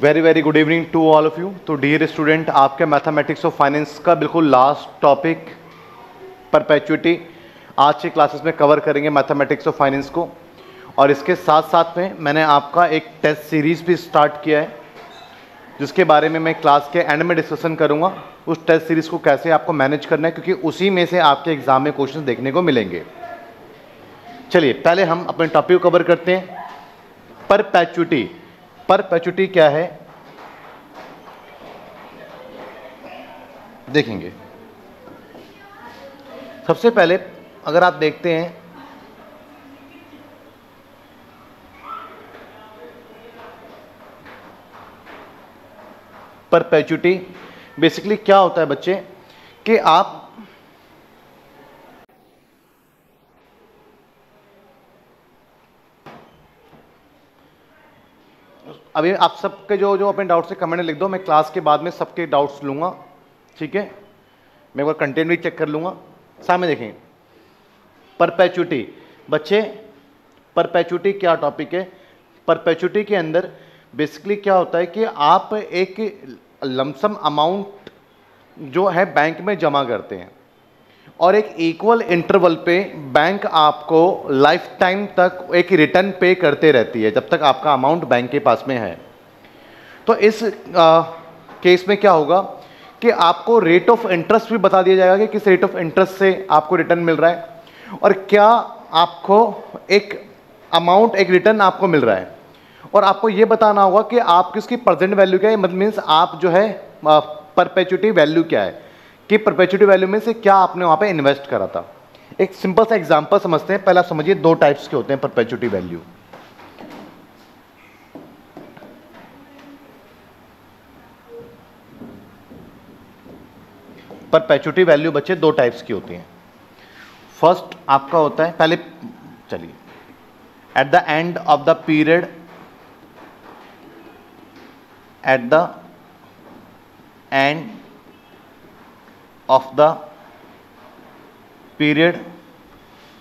Very very good evening to all of you तो dear student आपके mathematics और finance का बिल्कुल लास्ट टॉपिक परपेचुटी आज के क्लासेस में कवर करेंगे मैथमेटिक्स और फाइनेंस को। और इसके साथ साथ में मैंने आपका एक टेस्ट सीरीज़ भी स्टार्ट किया है, जिसके बारे में मैं क्लास के एंड में डिस्कशन करूँगा। उस टेस्ट सीरीज़ को कैसे आपको मैनेज करना है, क्योंकि उसी में से आपके एग्ज़ाम में क्वेश्चन देखने को मिलेंगे। चलिए, पहले हम अपने टॉपिक को कवर करते हैं। परपैचुटी परपैचुटी क्या है? देखेंगे। सबसे पहले अगर आप देखते हैं परपैचुटी बेसिकली क्या होता है बच्चे? कि आप अभी आप सबके जो जो अपने डाउट्स से कमेंट लिख दो, मैं क्लास के बाद में सबके डाउट्स लूँगा, ठीक है? मैं एक बार कंटेंट भी चेक कर लूँगा। सामने देखें। परपैचुटी बच्चे परपैचुटी क्या टॉपिक है? परपैचुटी के अंदर बेसिकली क्या होता है कि आप एक लमसम अमाउंट जो है बैंक में जमा करते हैं। और एक इक्वल इंटरवल पे बैंक आपको लाइफ टाइम तक एक रिटर्न पे करते रहती है जब तक आपका अमाउंट बैंक के पास में है। तो इस आ, केस में क्या होगा कि आपको रेट ऑफ़ इंटरेस्ट भी बता दिया जाएगा कि किस रेट ऑफ़ इंटरेस्ट से आपको रिटर्न मिल रहा है और क्या आपको एक अमाउंट एक रिटर्न आपको मिल रहा है। और आपको ये बताना होगा कि आप किसकी प्रेजेंट वैल्यू क्या है? मतलब मीन्स आप जो है परपेचुटी वैल्यू क्या है? कि परपेचुटी वैल्यू में से क्या आपने वहाँ पे इन्वेस्ट करा था? एक सिंपल सा एग्जांपल समझते हैं। पहला समझिए, दो टाइप्स के होते हैं परपेचुटी वैल्यू परपेचुटी वैल्यू बच्चे, दो टाइप्स की होती हैं। फ़र्स्ट आपका होता है, पहले, चलिए। At the end of the period at the end of the period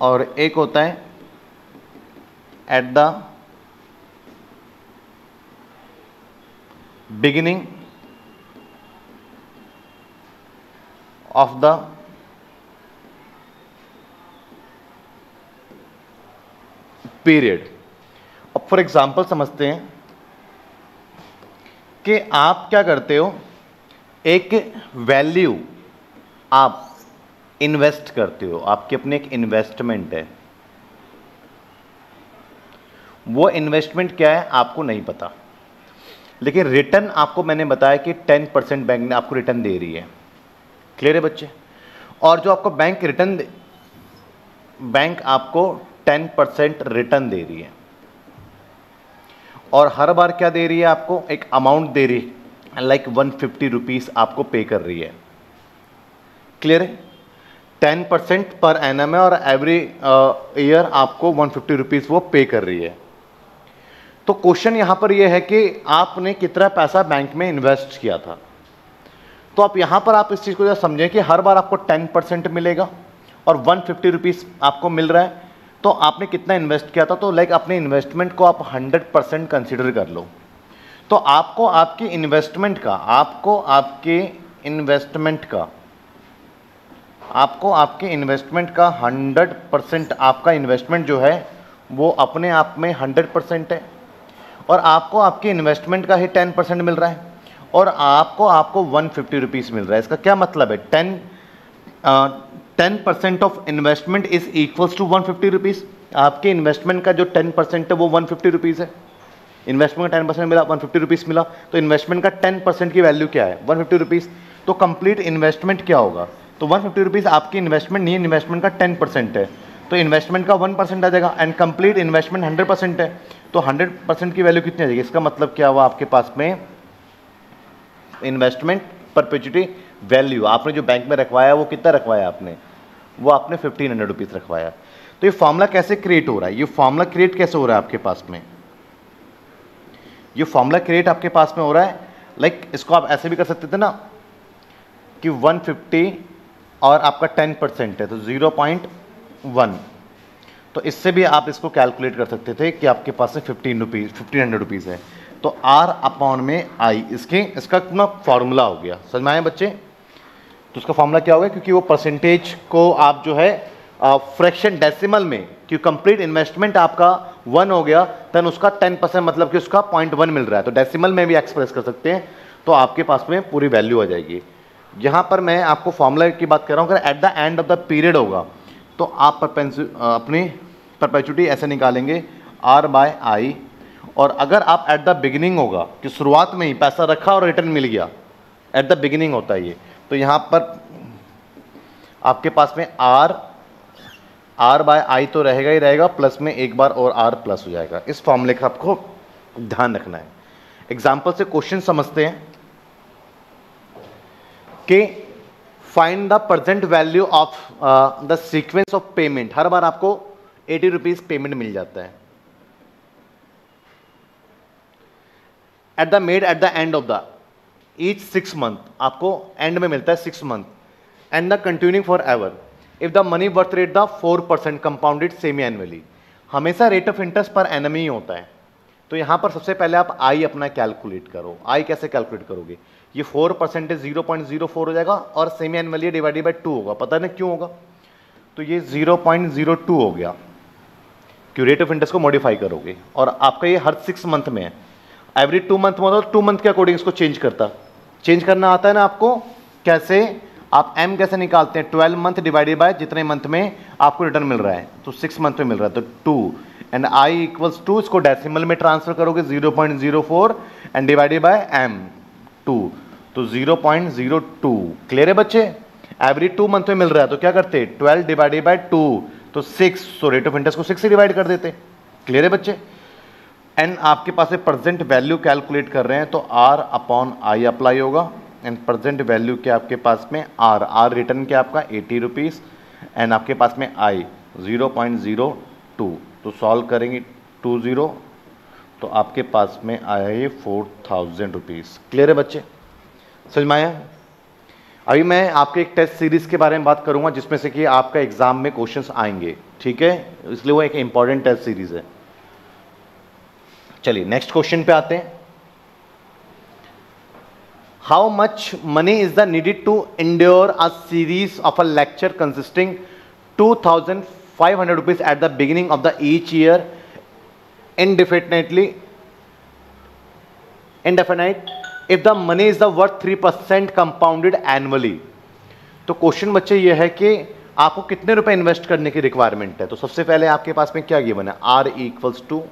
और एक होता है at the beginning of the period अब फॉर एग्जांपल समझते हैं कि आप क्या करते हो? एक वैल्यू आप इन्वेस्ट करते हो, आपके अपने एक इन्वेस्टमेंट है। वो इन्वेस्टमेंट क्या है, आपको नहीं पता। लेकिन रिटर्न आपको मैंने बताया कि 10 परसेंट बैंक ने आपको रिटर्न दे रही है। क्लियर है बच्चे? और जो आपको बैंक रिटर्न बैंक आपको 10 परसेंट रिटर्न दे रही है। और हर बार क्या दे रही है आपको? एक अमाउंट दे रही है। लाइक वन फिफ्टी रुपीज़ आपको पे कर रही है। क्लियर है? टेन परसेंट पर एनम है और एवरी ईयर आपको वन फिफ्टी रुपीज़ वो पे कर रही है। तो क्वेश्चन यहाँ पर ये है कि आपने कितना पैसा बैंक में इन्वेस्ट किया था? तो आप यहाँ पर आप इस चीज़ को समझें कि हर बार आपको टेन परसेंट मिलेगा और वन फिफ्टी रुपीज़ आपको मिल रहा है। तो आपने कितना इन्वेस्ट किया था? तो लाइक अपने इन्वेस्टमेंट को आप हंड्रेड परसेंट कंसिडर कर लो। तो आपको आपकी इन्वेस्टमेंट का, आपको आपके इन्वेस्टमेंट का आपको आपके इन्वेस्टमेंट का 100 परसेंट आपका इन्वेस्टमेंट जो है, वो अपने आप में 100 परसेंट है। और आपको आपके इन्वेस्टमेंट का ही 10 परसेंट मिल रहा है। और आपको आपको वन फिफ्टी रुपीज़ मिल रहा है। इसका क्या मतलब है? Ten ten percent of investment is equals to one fifty rupees आपके इन्वेस्टमेंट का जो टेन परसेंट है, वो वन फिफ्टी रुपीज़ है। इन्वेस्टमेंट का टेन परसेंट मिला वन फिफ्टी रुपीज़ मिला। तो इन्वेस्टमेंट का टेन परसेंट की वैल्यू क्या है? वन फिफ्टी रुपीज़ तो कंप्लीट इन्वेस्टमेंट क्या होगा? तो वन फिफ्टी रुपीज़ आपकी इन्वेस्टमेंट नहीं इन्वेस्टमेंट का टेन परसेंट है। तो इन्वेस्टमेंट का वन परसेंट आ जाएगा and complete investment hundred percent है। तो हंड्रेड परसेंट की वैल्यू कितनी आ जाएगी? इसका मतलब क्या हुआ आपके पास में? इन्वेस्टमेंट परपेचुटी वैल्यू आपने जो बैंक में रखवाया वो कितना रखवाया आपने? वो आपने फिफ्टीन हंड्रेड रुपीज़ रखवाया। तो ये फॉर्मूला कैसे क्रिएट हो रहा है? ये फॉर्मूला क्रिएट कैसे हो रहा है आपके पास में? ये फॉर्मूला क्रिएट आपके पास में हो रहा है। लाइक like, इसको आप ऐसे भी कर सकते थे ना कि 150 और आपका 10 परसेंट है तो 0.1 तो इससे भी आप इसको कैलकुलेट कर सकते थे कि आपके पास में fifteen rupees fifteen hundred rupees है। तो आर अपॉन में आई इसके, इसका अपना फॉर्मूला हो गया? समझ में आए बच्चे? तो उसका फॉर्मूला क्या होगा क्योंकि वो परसेंटेज को आप जो है फ्रैक्शन डेसिमल में कि कंप्लीट इन्वेस्टमेंट आपका वन हो गया देन उसका टेन परसेंट मतलब कि उसका पॉइंट वन मिल रहा है। तो डेसिमल में भी एक्सप्रेस कर सकते हैं तो आपके पास में पूरी वैल्यू आ जाएगी। यहाँ पर मैं आपको फॉर्मूला की बात कर रहा हूँ, अगर at the end of the period होगा तो आप अपनी परपेचुटी ऐसे निकालेंगे आर बाय आई और अगर आप एट द बिगिनिंग होगा, कि शुरुआत में ही पैसा रखा और रिटर्न मिल गया एट द बिगिनिंग होता है ये तो यहाँ पर आपके पास में आर आर बाय आई तो रहेगा ही रहेगा प्लस में एक बार और आर प्लस हो जाएगा। इस फॉर्मूले का आपको ध्यान रखना है। एग्ज़ाम्पल से क्वेश्चन समझते हैं। कि find the present value of the sequence of payment हर बार आपको एटी रुपीज़ पेमेंट मिल जाता है। At the made at the end of the each six month आपको एंड में मिलता है six month and the continuing forever if the money worth rate the four percent compounded semi annually हमेशा rate of interest पर annum ही होता है। तो यहाँ पर सबसे पहले आप आई अपना कैलकुलेट करो। आई कैसे कैलकुलेट करोगे? ये four percentage zero point zero four हो जाएगा और semi annually divided by two होगा। पता नहीं क्यों होगा? तो ये ज़ीरो पॉइंट ज़ीरो टू हो गया। क्यों रेट ऑफ़ इंटरेस्ट को मॉडिफाई करोगे। और आपका ये हर सिक्स मंथ में है। एवरी टू मंथ मतलब टू मंथ के अकॉर्डिंग इसको चेंज करता। चेंज करना आता है ना आपको? कैसे? आप एम कैसे निकालते हैं? ट्वेल्व मंथ डिवाइडेड बाय जितने मंथ में आपको रिटर्न मिल रहा है। तो सिक्स मंथ में मिल रहा है। तो two and I equals to इसको डेसिमल में ट्रांसफ़र करोगे zero point zero four and divided by M two तो zero point zero two clear है बच्चे? एवरी टू मंथ में मिल रहा है तो क्या करते? ट्वेल्व डिवाइडेड बाय टू तो six so rate of interest को सिक्स से डिवाइड कर देते। क्लियर है बच्चे? एंड आपके पास प्रेजेंट वैल्यू कैलकुलेट कर रहे हैं तो आर अपॉन आई अप्लाई होगा। एंड प्रेजेंट वैल्यू क्या आपके पास में? आर आर रिटर्न क्या आपका? एटी रुपीज़ एंड आपके पास में I zero point zero two तो सॉल्व करेंगे टू ज़ीरो तो आपके पास में आया ये फोर थाउज़ेंड रुपीज़ क्लियर है बच्चे? समझ में आया? अभी मैं आपके एक टेस्ट सीरीज़ के बारे में बात करूँगा, जिसमें से कि आपका एग्ज़ाम में क्वेश्चन आएँगे, ठीक है? इसलिए वो एक इंपॉर्टेंट टेस्ट सीरीज़ है। चलिए नेक्स्ट क्वेश्चन पे आते हैं। How much money is the needed to endure a series of a lecture consisting two thousand five hundred rupees at the beginning of the each year indefinitely indefinite if the money is the worth 3% compounded annually तो question बच्चे ये है कि आपको कितने रुपए invest करने की रिक्वायरमेंट है? तो सबसे पहले आपके पास में क्या गिवन है? R equals to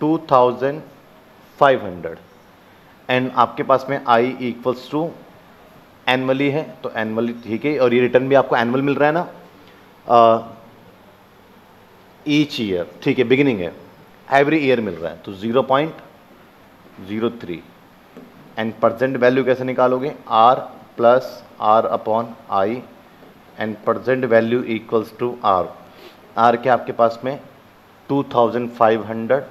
two thousand five hundred and आपके पास में आई इक्वल्स टू एनअली है तो एनअली ठीक है। और ये रिटर्न भी आपको एनुअल मिल रहा है ना? ईच ईयर ठीक है बिगिनिंग है। एवरी ईयर मिल रहा है। तो zero point zero three. And present value कैसे निकालोगे? R plus R upon I and present value equals to R R क्या आपके पास में? Two thousand five hundred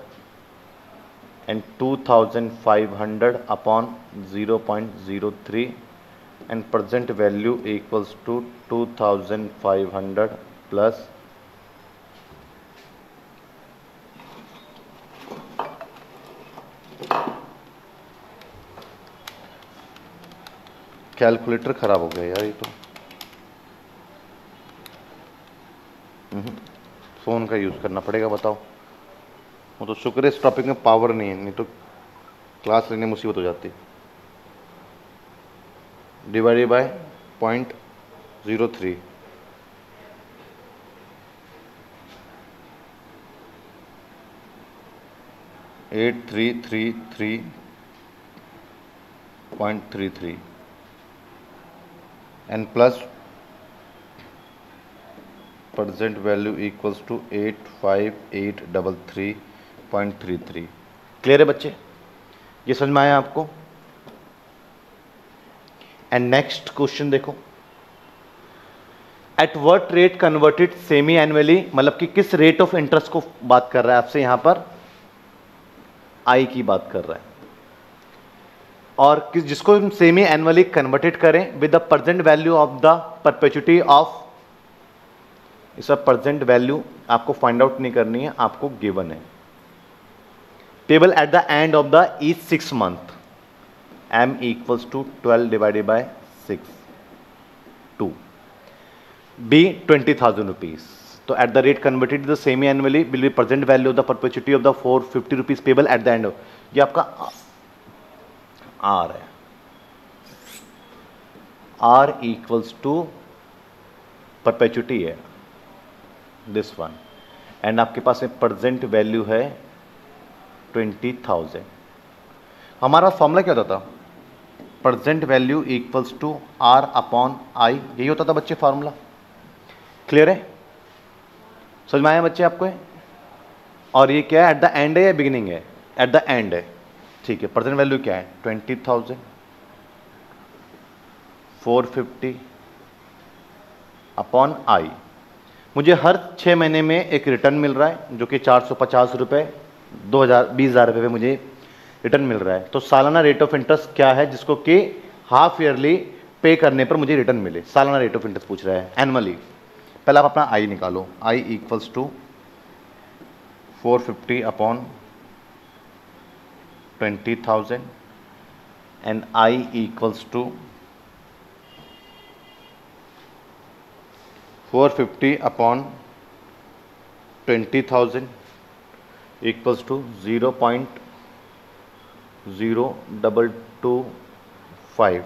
and 2500 upon 0.03 and present value equals to 2500 plus calculator ख़राब हो गया यार ये तो। फ़ोन का यूज़ करना पड़ेगा, बताओ। वो तो शुक्र है इस टॉपिक में पावर नहीं है, नहीं तो क्लास लेने मुसीबत हो जाती। Divided by point zero three eight three three three point three three and plus percent value equals to eight five eight double three point three three clear है बच्चे? ये समझ में आया आपको? एंड नेक्स्ट क्वेश्चन देखो. At what rate converted semi annually मतलब कि किस रेट ऑफ़ इंटरेस्ट को बात कर रहा है आपसे यहाँ पर? आई की बात कर रहा है। और किस जिसको हम सेमी एनुअली कन्वर्टेड करें with the present value of the perpetuity of इसका प्रजेंट वैल्यू आपको फाइंड आउट नहीं करनी है, आपको गिवन है। Table at the end of the each six month M equals to twelve divided by six to be twenty thousand rupees तो at the rate converted the semi annually will be present value of the perpetuity of the four fifty rupees payable at the end ये आपका R है। Are equals to perpetuity है this one and आपके पास में present value है twenty thousand हमारा formula क्या होता था? Present value equals to R upon I यही होता था बच्चे फॉर्मूला क्लियर है? समझ में आया बच्चे आपको? और ये क्या है? एट द एंड है या बिगिनिंग है? एट द एंड है। ठीक है प्रेजेंट वैल्यू क्या है? Twenty thousand four fifty upon I मुझे हर छः महीने में एक रिटर्न मिल रहा है, जो कि चार सौ पचास रुपये दो हज़ार, बीस हज़ार रुपये मुझे रिटर्न मिल रहा है। तो सालाना रेट ऑफ़ इंटरेस्ट क्या है? जिसको कि हाफ़ ईयरली पे करने पर मुझे रिटर्न मिले। सालाना रेट ऑफ़ इंटरेस्ट पूछ रहा है एनुअली पहले आप अपना आई निकालो. I equals to four fifty upon twenty thousand and I equals to four fifty upon twenty thousand equals to zero point zero double two five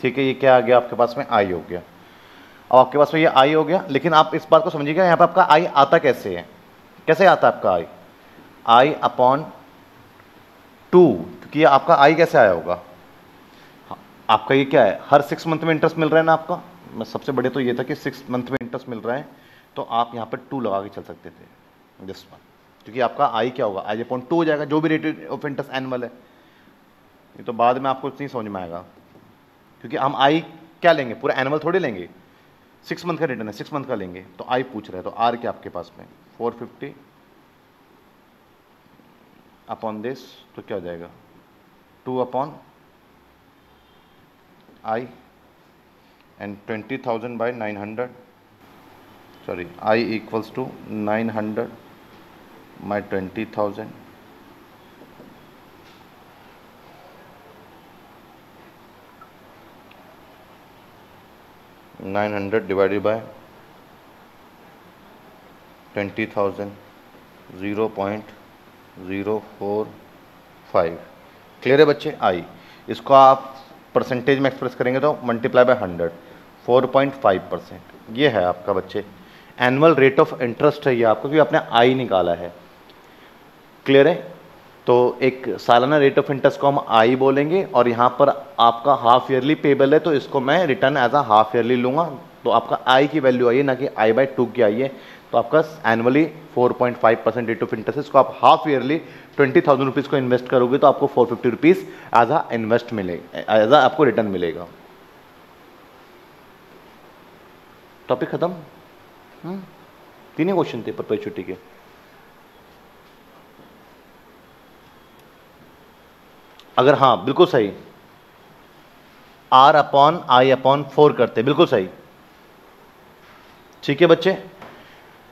ठीक है, ये क्या आ गया आपके पास में? आई हो गया। अब आपके पास में ये आई हो गया लेकिन आप इस बात को समझिएगा यहाँ पर आपका आई आता कैसे है? कैसे आता है आपका आई आई अपॉन टू क्योंकि आपका आई कैसे आया होगा? हाँ, आपका ये क्या है? हर सिक्स मंथ में इंटरेस्ट मिल रहा है ना आपका? मैं सबसे बड़े तो ये था कि सिक्स मंथ में इंटरेस्ट मिल रहा है तो आप यहाँ पर टू लगा के चल सकते थे दिस वन क्योंकि आपका आई क्या होगा? आई अपॉन टू हो जाएगा जो भी रेट ऑफ़ इंटरेस्ट एनुअल है। ये तो बाद में आपको नहीं समझ में आएगा क्योंकि हम आई क्या लेंगे? पूरा एनुअल थोड़ी लेंगे? सिक्स मंथ का रिटर्न है, सिक्स मंथ का लेंगे। तो आई पूछ रहे हैं तो आर क्या आपके पास में? फोर फिफ्टी अपॉन दिस तो क्या हो जाएगा? Two upon I and twenty thousand by nine hundred sorry I equals to nine hundred my 20,000 900 divided by 20,000 0.045 क्लियर है बच्चे? आई। इसको आप परसेंटेज में एक्सप्रेस करेंगे तो multiply by hundred four point five percent ये है आपका बच्चे। एनुअल रेट ऑफ़ इंटरेस्ट है ये आपको क्योंकि आपने आई निकाला है। क्लियर है? तो एक सालाना रेट ऑफ़ इंटरेस्ट को हम आई बोलेंगे और यहाँ पर आपका हाफ़ ईयरली पेबल है तो इसको मैं return as a half yearly लूँगा। तो आपका आई की वैल्यू आई है, ना कि आई बाई टू की आई है। तो आपका annually 4.5 percent rate of interest इसको आप half yearly twenty thousand rupees को इन्वेस्ट करोगे तो आपको four fifty rupees as a invest मिलेगा एज अ आपको रिटर्न मिलेगा। टॉपिक खत्म। तीन ही क्वेश्चन थे परपेचुटी के। अगर हाँ बिल्कुल सही। R upon I upon four करते, बिल्कुल सही। ठीक है बच्चे?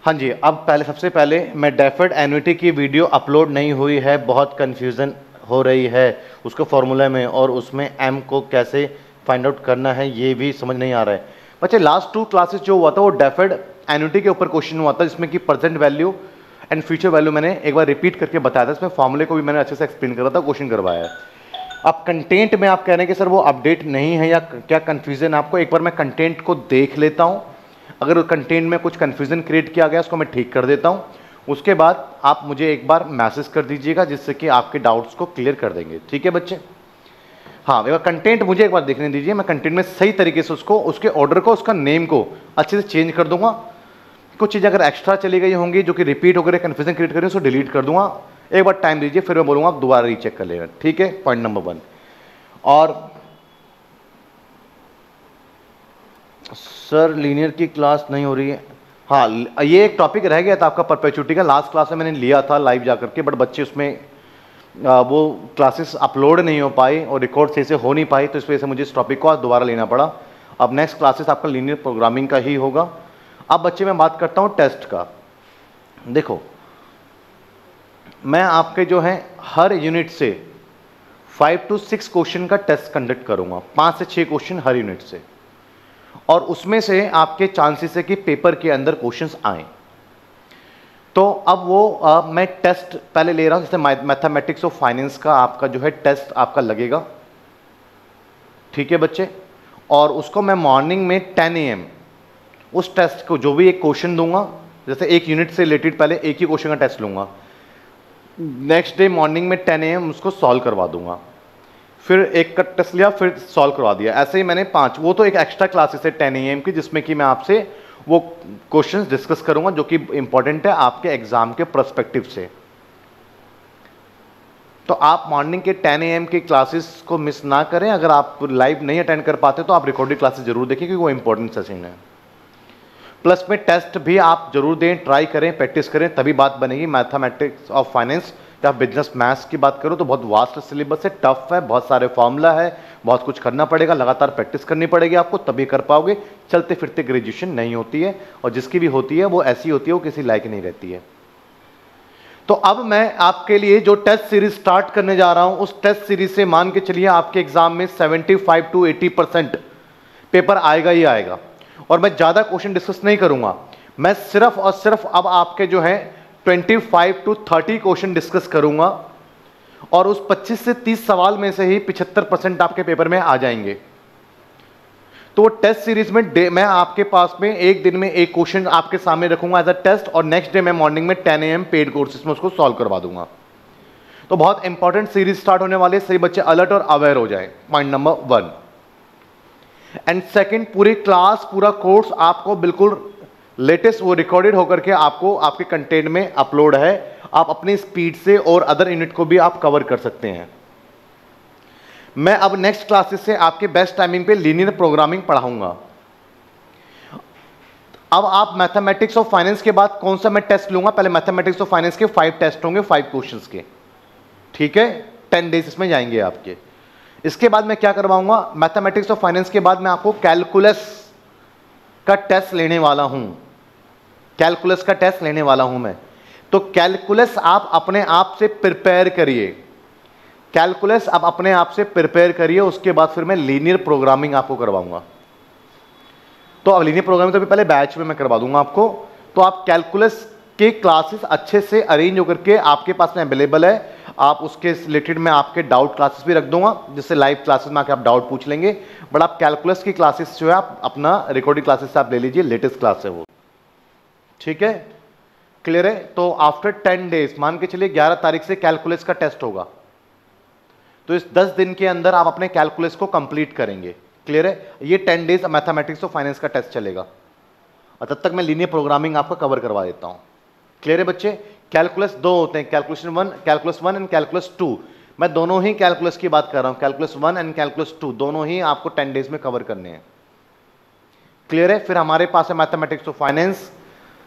हाँ जी, अब पहले, सबसे पहले मैं डेफर्ड एनुटी की वीडियो अपलोड नहीं हुई है, बहुत कन्फ्यूज़न हो रही है उसको फॉर्मूला में और उसमें एम को कैसे फाइंड आउट करना है, ये भी समझ नहीं आ रहा है। बच्चे लास्ट टू क्लासेस जो हुआ था, वो डेफर्ड एनुटी के ऊपर क्वेश्चन हुआ था, जिसमें कि present value and future value मैंने एक बार रिपीट करके बताया था, इसमें फॉर्मूले को भी मैंने अच्छे से एक्सप्लेन करा था क्वेश्चन करवाया है। अब कंटेंट में आप कह रहे हैं कि, सर, वो अपडेट नहीं है या क्या कन्फ्यूज़न आपको एक बार मैं कंटेंट को देख लेता हूँ। अगर कंटेंट में कुछ कन्फ्यूज़न क्रिएट किया गया, उसको मैं ठीक कर देता हूँ। उसके बाद आप मुझे एक बार मैसेज कर दीजिएगा, जिससे कि आपके डाउट्स को क्लियर कर देंगे। ठीक है बच्चे? हाँ बार कंटेंट मुझे एक बार देखने दीजिए। मैं कंटेंट में सही तरीके से उसको, उसके ऑर्डर को, उसका नेम को अच्छे से चेंज कर दूँगा। कुछ चीज़ें अगर एक्स्ट्रा चली गई होंगी, जो कि रिपीट होकर कन्फ्यूज़न क्रिएट करें, उसको डिलीट कर दूँगा। एक बार टाइम दीजिए फिर मैं बोलूँगा आप दोबारा रीचेक कर लेना। ठीक है? पॉइंट नंबर वन और सर लीनियर की क्लास नहीं हो रही है। हाँ ये एक टॉपिक रह गया था आपका परपेचुटी का। लास्ट क्लास में मैंने लिया था लाइव जाकर के बट बच्चे उसमें आ, वो क्लासेस अपलोड नहीं हो पाई और रिकॉर्ड सही से हो नहीं पाई तो इस वजह से मुझे इस टॉपिक को आज दोबारा लेना पड़ा। अब नेक्स्ट क्लासेस आपका लीनियर प्रोग्रामिंग का ही होगा। अब बच्चे मैं बात करता हूँ टेस्ट का। देखो मैं आपके जो है हर यूनिट से फाइव टू सिक्स क्वेश्चन का टेस्ट कंडक्ट करूँगा। पाँच से छह क्वेश्चन हर यूनिट से। और उसमें से आपके चांसेस है कि पेपर के अंदर क्वेश्चंस आए। तो अब वो आ, मैं टेस्ट पहले ले रहा हूँ जैसे मैथमेटिक्स और फाइनेंस का आपका जो है टेस्ट आपका लगेगा। ठीक है बच्चे? और उसको मैं मॉर्निंग में 10 एम उस टेस्ट को जो भी एक क्वेश्चन दूँगा जैसे एक यूनिट से रिलेटेड पहले एक ही क्वेश्चन का टेस्ट लूँगा। नेक्स्ट डे मॉर्निंग में 10 एम उसको सॉल्व करवा दूँगा। फिर एक का टेस्ट लिया, फिर सॉल्व करवा दिया। ऐसे ही मैंने पाँच, वो तो एक एक्स्ट्रा क्लासेस है टेन एम की, जिसमें कि मैं आपसे वो क्वेश्चंस डिस्कस करूँगा, जो कि इंपॉर्टेंट है आपके एग्ज़ाम के परस्पेक्टिव से। तो आप मॉर्निंग के 10 एम की क्लासेस को मिस ना करें। अगर आप लाइव नहीं अटेंड कर पाते तो आप रिकॉर्डेड क्लासेस ज़रूर देखें, क्योंकि वो इंपॉर्टेंट सेशन है। प्लस में टेस्ट भी आप ज़रूर दें, ट्राई करें, प्रैक्टिस करें, तभी बात बनेगी। मैथमेटिक्स ऑफ़ फाइनेंस या बिज़नेस मैथ्स की बात करो तो बहुत वास्ट सिलेबस है, टफ है, बहुत सारे फॉर्मूला है, बहुत कुछ करना पड़ेगा, लगातार प्रैक्टिस करनी पड़ेगी आपको, तभी कर पाओगे। चलते फिरते ग्रेजुएशन नहीं होती है और जिसकी भी होती है वो ऐसी होती है, वो किसी लायक नहीं रहती है। तो अब मैं आपके लिए जो टेस्ट सीरीज़ स्टार्ट करने जा रहा हूँ, उस टेस्ट सीरीज़ से मान के चलिए आपके एग्ज़ाम में 75 टू 80 परसेंट पेपर आएगा ही आएगा। और मैं ज़्यादा क्वेश्चन डिस्कस नहीं करूँगा। मैं सिर्फ़ और सिर्फ़ अब आपके जो है 25 टू 30 क्वेश्चन डिस्कस करूँगा और उस 25 से 30 सवाल में से ही 75 परसेंट आपके पेपर में आ जाएँगे। तो वो टेस्ट सीरीज़ में डे मैं आपके पास में एक दिन में एक क्वेश्चन आपके सामने रखूँगा एज अ टेस्ट और नेक्स्ट डे मैं मॉर्निंग में 10 एम पेड कोर्सेज में उसको सॉल्व करवा दूँगा। तो बहुत इंपॉर्टेंट सीरीज़ स्टार्ट होने वाले सही बच्चे अलर्ट और अवेयर हो जाए। Point number one and second पूरी क्लास पूरा कोर्स आपको बिल्कुल लेटेस्ट वो रिकॉर्डेड होकर के आपको आपके कंटेंट में अपलोड है। आप अपनी स्पीड से और अदर यूनिट को भी आप कवर कर सकते हैं। मैं अब नेक्स्ट क्लासेस से आपके बेस्ट टाइमिंग पे लीनियर प्रोग्रामिंग पढ़ाऊँगा। अब आप मैथमेटिक्स और फाइनेंस के बाद कौन सा मैं टेस्ट लूँगा? पहले मैथमेटिक्स और फाइनेंस के फाइव टेस्ट होंगे फाइव क्वेश्चंस के। ठीक है? टेन डेज़ इसमें जाएँगे आपके। इसके बाद मैं क्या करवाऊँगा? मैथमेटिक्स और फाइनेंस के बाद मैं आपको कैलकुलस का टेस्ट लेने वाला हूँ। कैलकुलस का टेस्ट लेने वाला हूँ मैं। तो कैलकुलस आप अपने आप से प्रिपेयर करिए। कैलकुलस आप अपने आप से प्रिपेयर करिए, उसके बाद फिर मैं लीनियर प्रोग्रामिंग आपको करवाऊँगा। तो अब लीनियर प्रोग्रामिंग तो पहले बैच में मैं करवा दूँगा आपको। तो आप कैलकुलस के क्लासेस अच्छे से अरेंज होकर के आपके पास में अवेलेबल है। आप उसके रिलेटेड में आपके डाउट क्लासेस भी रख दूँगा, जिससे लाइव क्लासेस में आके आप डाउट पूछ लेंगे बट आप कैलकुलस की क्लासेस जो है आप अपना रिकॉर्डिंग क्लासेस से आप ले लीजिए लेटेस्ट क्लास है वो। ठीक है? क्लियर है? तो आफ्टर टेन डेज़ मान के चलिए ग्यारह तारीख से कैलकुलस का टेस्ट होगा। तो इस दस दिन के अंदर आप अपने कैलकुलस को कंप्लीट करेंगे। क्लियर है? ये टेन डेज़ मैथमेटिक्स और फाइनेंस का टेस्ट चलेगा। और तब तक मैं लीनियर प्रोग्रामिंग आपका कवर करवा देता हूँ। क्लियर है बच्चे? कैलकुलस दो होते हैं calculation one calculus one and calculus two मैं दोनों ही कैलकुलस की बात कर रहा हूँ calculus one and calculus two दोनों ही आपको टेन डेज़ में कवर करने हैं. क्लियर है? फिर हमारे पास है mathematics of finance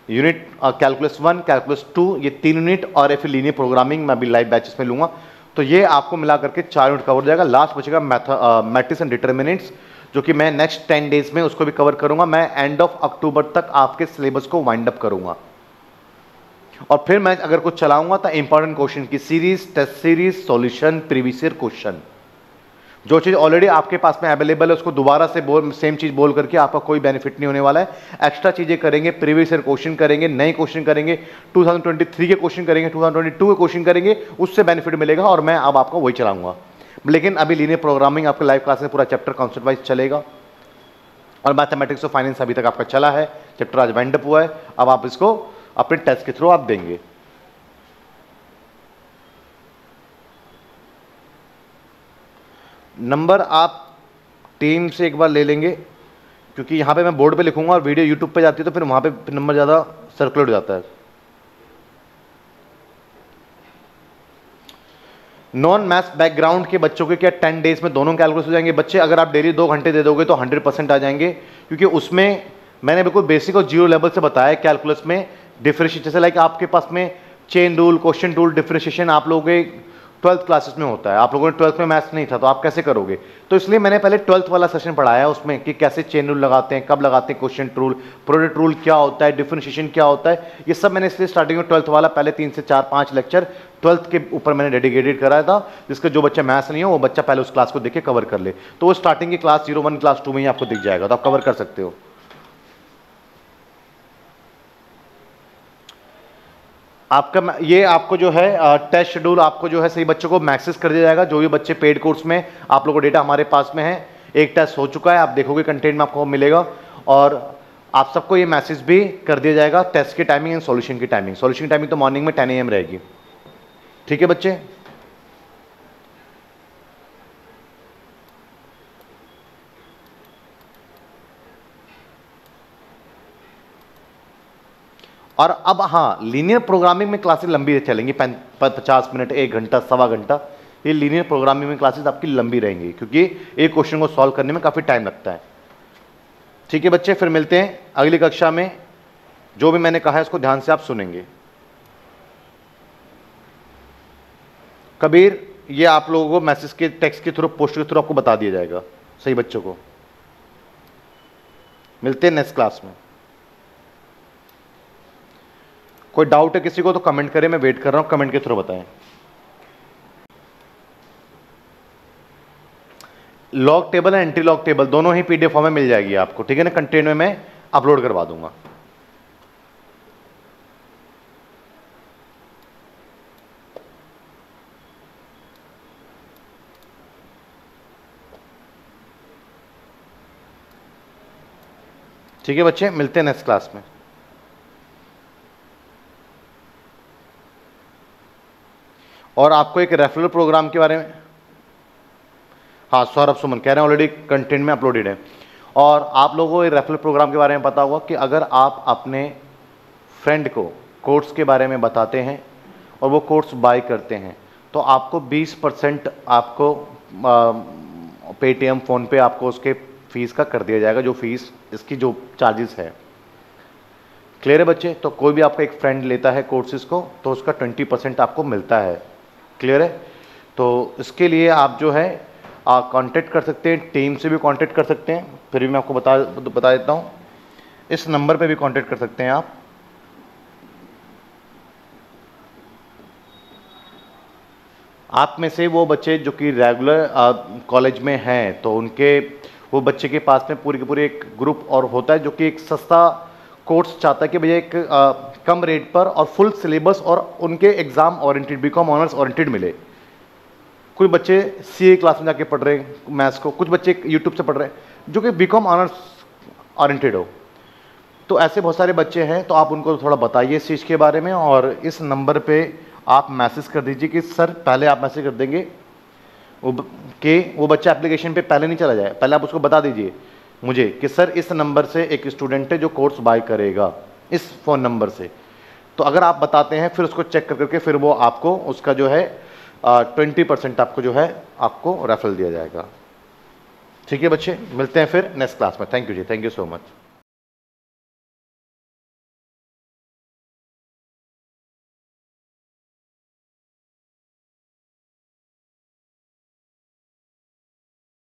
unit calculus one calculus two ये तीन यूनिट और फिर लीनियर प्रोग्रामिंग मैं अभी लाइव बैचेस में लूँगा. तो ये आपको मिला करके चार यूनिट कवर हो जाएगा. लास्ट बचेगा मैट्रिक्स एंड डिटर्मिनेंट्स जो कि मैं नेक्स्ट टेन डेज़ में उसको भी कवर करूँगा. मैं एंड ऑफ़ अक्टूबर तक आपके सिलेबस को वाइंड अप करूँगा. और फिर मैं अगर कुछ चलाऊँगा तो इंपॉर्टेंट क्वेश्चन की series test series solution previous question जो चीज़ ऑलरेडी आपके पास में अवेलेबल है, उसको दोबारा से बोल सेम चीज़ बोल करके आपका कोई बेनिफिट नहीं होने वाला है। एक्स्ट्रा चीज़ें करेंगे प्रीवियस ईयर क्वेश्चन करेंगे, नए क्वेश्चन करेंगे 2023 के क्वेश्चन करेंगे 2022 के क्वेश्चन करेंगे, उससे बेनिफिट मिलेगा और मैं अब आपको वही चलाऊँगा। लेकिन अभी लीनियर प्रोग्रामिंग आपके लाइव क्लास में पूरा चैप्टर कॉन्सेप्ट वाइज चलेगा। और मैथमेटिक्स ऑफ़ फाइनेंस अभी तक आपका चला है चैप्टर आज वाइंड अप हुआ है, अब आप इसको अपने टेस्ट के थ्रू आप देंगे। नंबर आप टीम से एक बार ले लेंगे, क्योंकि यहाँ पे मैं बोर्ड पे लिखूँगा और वीडियो यूट्यूब पे जाती है तो फिर वहाँ पे नंबर ज़्यादा सर्कुलेट हो जाता है। नॉन मैथ्स बैकग्राउंड के बच्चों के क्या टेन डेज़ में दोनों कैलकुलेट हो जाएँगे? बच्चे अगर आप डेली दो घंटे दे दोगे तो हंड्रेड परसेंट आ जाएँगे, क्योंकि उसमें मैंने बिल्कुल बेसिक और ज़ीरो लेवल से बताया कैलकुलस में डिफ्रेंशिएशन जैसे लाइक आपके पास में chain rule question rule differentiation आप लोगों के ट्वेल्थ क्लासेस में होता है। आप लोगों ने ट्वेल्थ में मैथ्स नहीं था तो आप कैसे करोगे? तो इसलिए मैंने पहले ट्वेल्थ वाला सेशन पढ़ाया उसमें कि कैसे चेन रूल लगाते हैं, कब लगाते हैं क्वेश्चन रूल प्रोडक्ट रूल क्या होता है डिफ्रेंशिएशन क्या होता है, ये सब मैंने इसलिए स्टार्टिंग में ट्वेल्थ वाला, पहले तीन से चार, पाँच लेक्चर ट्वेल्थ के ऊपर मैंने डेडिकेटेड कराया था, जिसका जो बच्चा मैथ्स नहीं हो, वो बच्चा पहले उस क्लास को देख के कवर कर ले। तो वो स्टार्टिंग की class zero one class two में ही आपको दिख जाएगा तो आप कवर कर सकते हो। आपका ये आपको जो है टेस्ट शेड्यूल आपको जो है सही बच्चों को मैक्सेस कर दिया जाएगा। जो भी बच्चे पेड कोर्स में आप लोगों को डेटा हमारे पास में है, एक टेस्ट हो चुका है, आप देखोगे कंटेंट में आपको मिलेगा। और आप सबको ये मैसेज भी कर दिया जाएगा टेस्ट की टाइमिंग एंड सॉल्यूशन की टाइमिंग सॉल्यूशन की टाइमिंग तो मॉर्निंग में टेन एम रहेगी। ठीक है बच्चे? और अब हाँ लीनियर प्रोग्रामिंग में क्लासेस लंबी चलेंगी पचास मिनट, एक घंटा, सवा घंटा, ये लीनियर प्रोग्रामिंग में क्लासेस आपकी लंबी रहेंगी, क्योंकि एक क्वेश्चन को सॉल्व करने में काफ़ी टाइम लगता है। ठीक है बच्चे, फिर मिलते हैं अगली कक्षा में। जो भी मैंने कहा है उसको ध्यान से आप सुनेंगे। कबीर, ये आप लोगों को मैसेज के टेक्स्ट के थ्रू पोस्ट के थ्रू आपको बता दिया जाएगा। सही बच्चों को। मिलते हैं नेक्स्ट क्लास में। कोई डाउट है किसी को तो कमेंट करें, मैं वेट कर रहा हूँ कमेंट के थ्रू बताएँ। Log table and entry log table दोनों ही पीडीएफ फॉर्म में मिल जाएगी आपको, ठीक है ना? कंटेंट में मैं अपलोड करवा दूँगा। ठीक है बच्चे, मिलते हैं नेक्स्ट क्लास में। और आपको एक रेफरल प्रोग्राम के बारे में। हाँ सौरभ सुमन कह रहे हैं ऑलरेडी कंटेंट में अपलोडेड है। और आप लोगों को रेफरल प्रोग्राम के बारे में पता होगा कि अगर आप अपने फ्रेंड को कोर्स के बारे में बताते हैं और वो कोर्स बाय करते हैं तो आपको 20 परसेंट आपको पेटीएम फ़ोन पे आपको उसके फ़ीस का कर दिया जाएगा, जो फ़ीस इसकी जो चार्जेस है। क्लियर है बच्चे? तो कोई भी आपका एक फ्रेंड लेता है कोर्सेज को तो उसका 20 परसेंट आपको मिलता है। क्लियर है? तो इसके लिए आप जो है कांटेक्ट कर सकते हैं टीम से भी कांटेक्ट कर सकते हैं। फिर भी मैं आपको बता बता देता हूँ। इस नंबर पे भी कांटेक्ट कर सकते हैं आप। आप में से वो बच्चे जो कि रेगुलर कॉलेज में हैं तो उनके वो बच्चे के पास में पूरी के पूरी एक ग्रुप और होता है जो कि एक सस्ता कोर्स चाहता है कि भैया एक आ, कम रेट पर और फुल सिलेबस और उनके exam oriented BCom honours oriented मिले। कुछ बच्चे सी क्लास में जाके पढ़ रहे हैं मैथ्स को। कुछ बच्चे यूट्यूब से पढ़ रहे हैं, जो कि बीकॉम ऑनर्स ओरिएंटेड हो। तो ऐसे बहुत सारे बच्चे हैं तो आप उनको थोड़ा बताइए इस चीज़ के बारे में और इस नंबर पे आप मैसेज कर दीजिए कि, सर, पहले आप मैसेज कर देंगे। वो कि वो बच्चा एप्लीकेशन पे पहले नहीं चला जाए। पहले आप उसको बता दीजिए मुझे कि, सर, इस नंबर से एक स्टूडेंट है जो कोर्स बाय करेगा, इस फ़ोन नंबर से। तो अगर आप बताते हैं, फिर उसको चेक कर करके, फिर वो आपको उसका जो है ट्वेंटी परसेंट आपको जो है, आपको रेफरल दिया जाएगा। ठीक है बच्चे? मिलते हैं फिर नेक्स्ट क्लास में। Thank you ji. Thank you so much